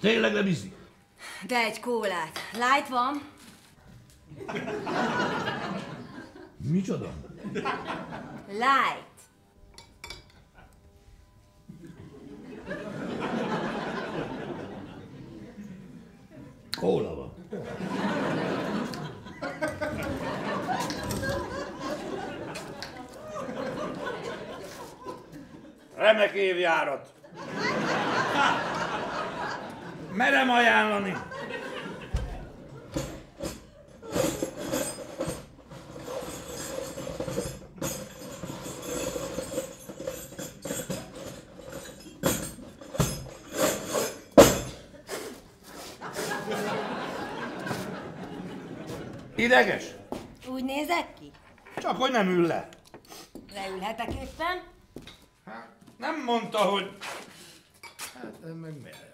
Tényleg nem iszik? De egy kólát. Light van? Micsoda? Light. Kóla van. Remek évjárat. Merem ajánlani. Ideges? Úgy nézek ki? Csak hogy nem ül le. Leülhetek éppen? Hát, nem mondta, hogy... Hát, meg miért?